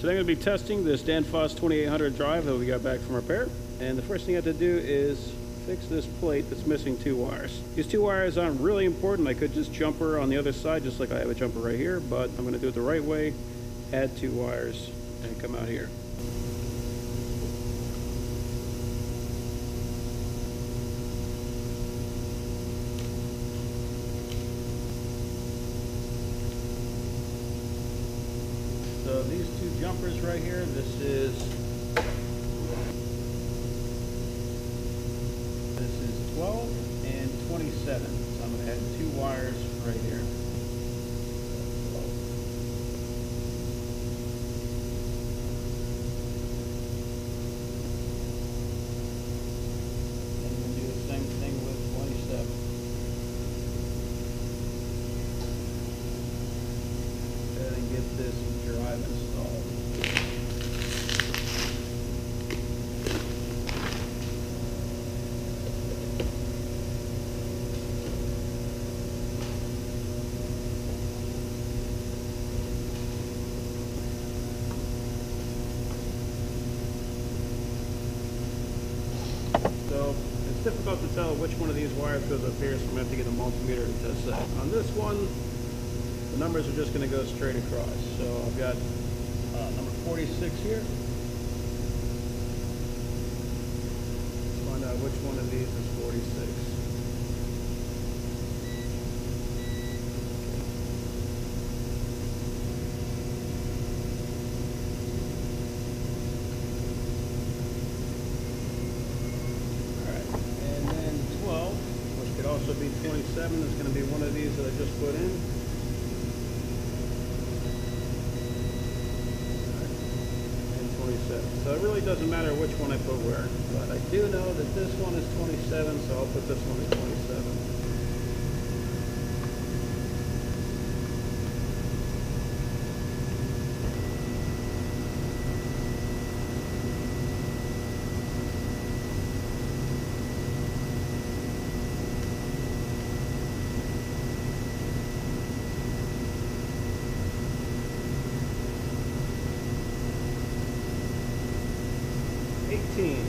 Today I'm going to be testing this Danfoss 2800 drive that we got back from repair. And the first thing I have to do is fix this plate that's missing two wires. These two wires aren't really important. I could just jumper on the other side just like I have a jumper right here, but I'm going to do it the right way, add two wires, and come out here. So these two jumpers right here, this is this is 12 and 27. So I'm going to add two wires right here. And we'll do the same thing with 27. Go ahead and get this drive installed. So it's difficult to tell which one of these wires goes up here, so I'm going to have to get a multimeter to test that. On this one, the numbers are just going to go straight across. So I've got uh, number 46 here. Let's find out which one of these is 46. Alright, and then 12, which could also be 27, is going to be one of these that I just put in. and 27. So it really doesn't matter which one I put where, but I do know that this one is 27, so I'll put this one at 27. Eighteen.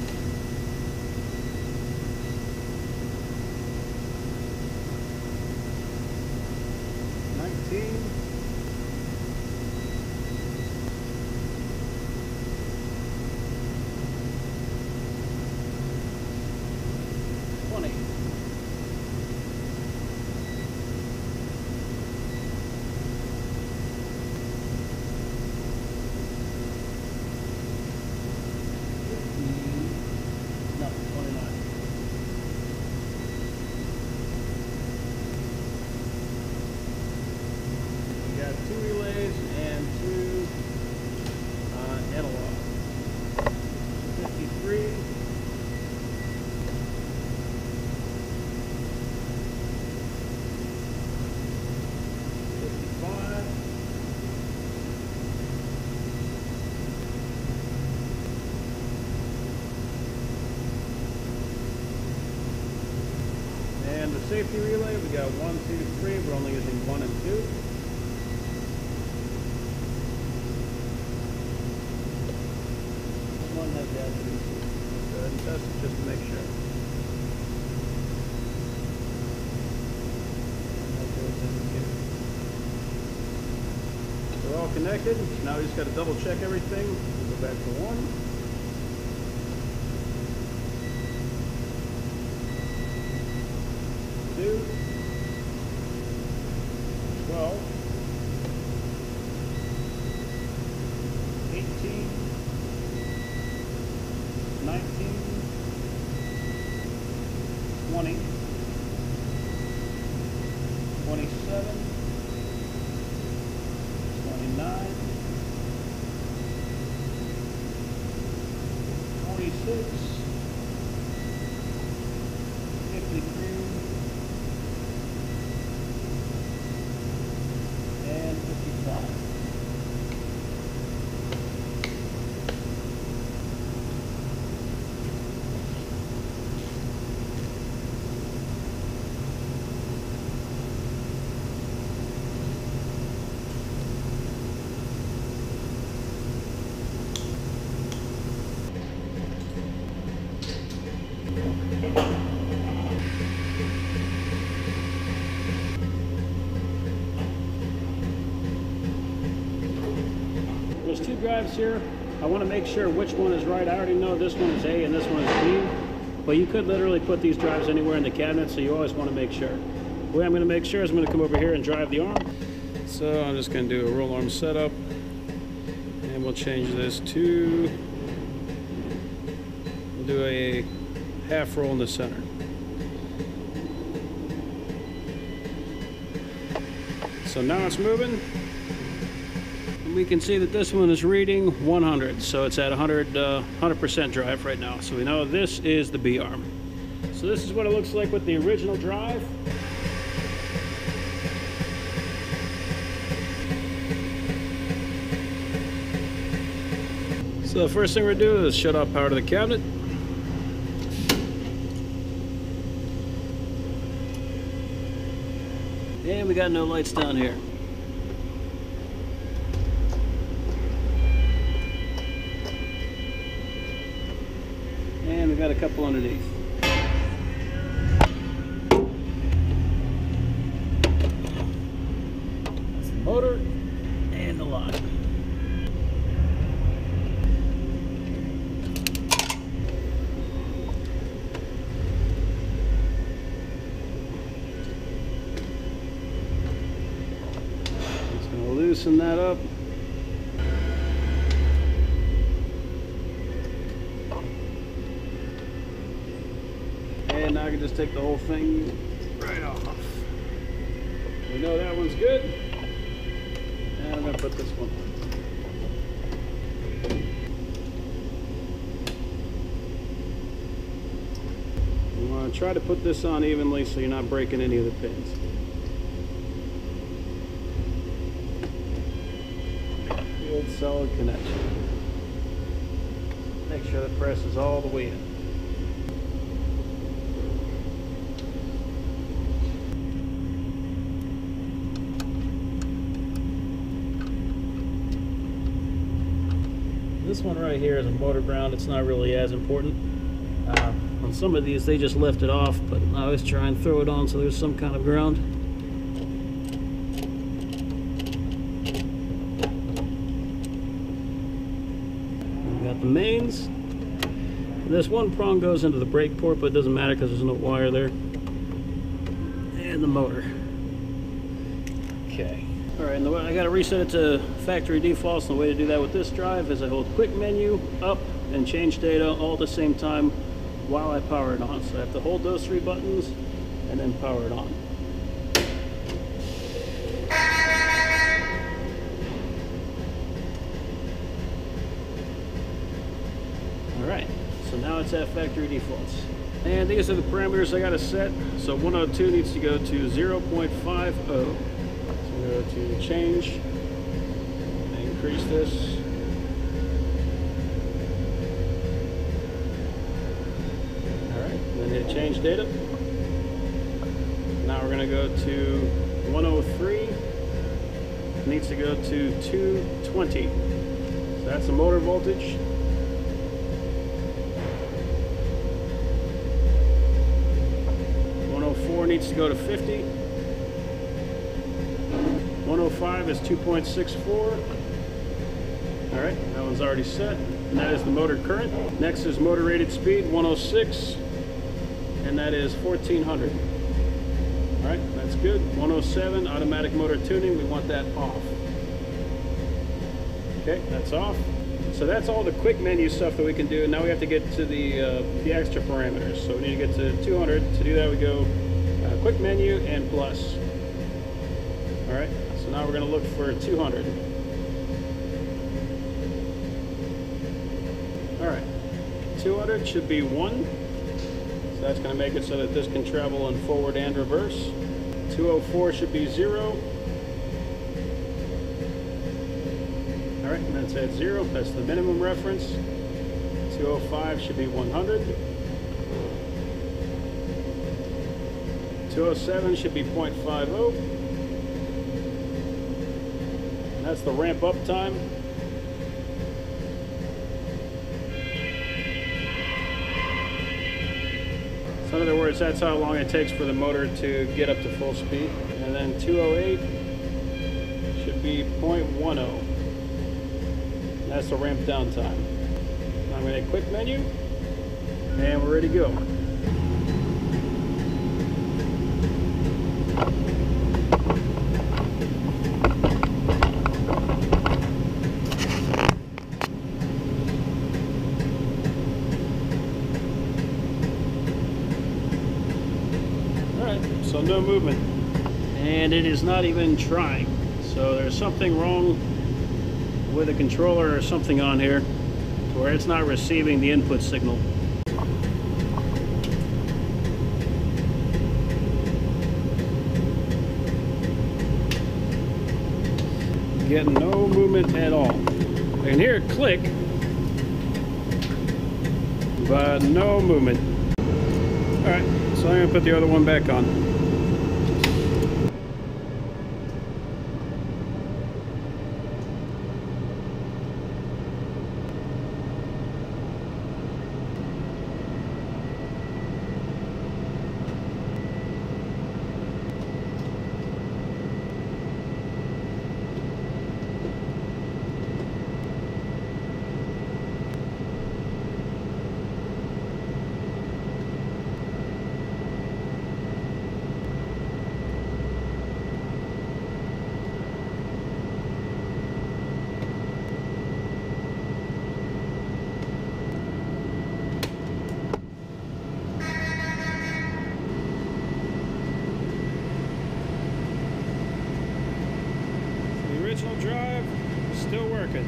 Nineteen. Twenty. No, twenty-nine. We got two relays and two uh, analog. Fifty-three. Fifty-five. And the safety relay, we got one, two, three. We're only using one and two. Just to make sure. They're all connected. Now we just got to double check everything. We'll go back to one. two, 27, 29, 26, two drives here. I want to make sure which one is right. I already know this one is A and this one is B, but you could literally put these drives anywhere in the cabinet, so you always want to make sure. The way I'm going to make sure is I'm going to come over here and drive the arm. So I'm just going to do a roll arm setup, and we'll change this to, we'll do a half roll in the center. So now it's moving. We can see that this one is reading 100. So it's at 100, uh, 100% drive right now. So we know this is the B arm. So this is what it looks like with the original drive. So the first thing we're doing is shut off power to the cabinet. And we got no lights down here. Couple underneath. Motor and the lock. Just gonna loosen that up. And now I can just take the whole thing right off. We know that one's good. And I'm gonna put this one. On. You wanna try to put this on evenly so you're not breaking any of the pins. Good solid connection. Make sure the press is all the way in. This one right here is a motor ground. It's not really as important. Uh, on some of these, they just left it off, but I always try and throw it on so there's some kind of ground. We got the mains. This one prong goes into the brake port, but it doesn't matter because there's no wire there. And the motor. Okay. All right, and the I got to reset it to factory defaults. And the way to do that with this drive is I hold quick menu up and change data all at the same time while I power it on. So I have to hold those three buttons and then power it on. All right, so now it's at factory defaults. And these are the parameters I got to set. So 102 needs to go to 0.50. To change, increase this. All right, then hit change data. Now we're gonna go to 103. Needs to go to 220. So that's the motor voltage. Oh four needs to go to 50. 105 is 2.64. All right, that one's already set. And that is the motor current. Next is motor rated speed, 106. And that is 1400. All right, that's good. 107, automatic motor tuning, we want that off. Okay, that's off. So that's all the quick menu stuff that we can do. Now we have to get to the, uh, the extra parameters. So we need to get to 200. To do that, we go uh, quick menu and plus. All right, now we're going to look for 200. All right, 200 should be 1. So that's going to make it so that this can travel in forward and reverse. 204 should be 0. All right, and that's at 0. That's the minimum reference. 205 should be 100. 207 should be 0.50. And that's the ramp up time. So in other words, that's how long it takes for the motor to get up to full speed. And then 208 should be 0.10. That's the ramp down time. I'm going to quick menu, and we're ready to go. Alright, so no movement. Not even trying. So there's something wrong with the controller or something on here where it's not receiving the input signal. Getting no movement at all. I can hear it click, but no movement. Alright, so I'm to put the other one back on. The original drive still working.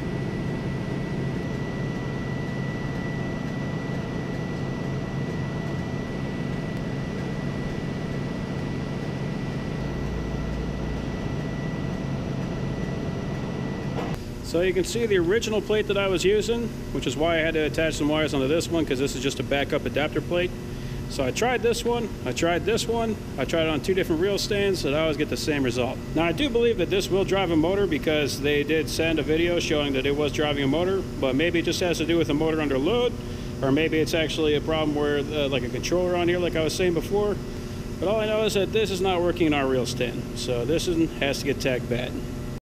So you can see the original plate that I was using, which is why I had to attach some wires onto this one because this is just a backup adapter plate. So I tried this one, I tried this one, I tried it on two different reel stands, and I always get the same result. Now I do believe that this will drive a motor because they did send a video showing that it was driving a motor, but maybe it just has to do with the motor under load, or maybe it's actually a problem where uh, like a controller on here like I was saying before. But all I know is that this is not working in our reel stand, so this has to get tagged bad.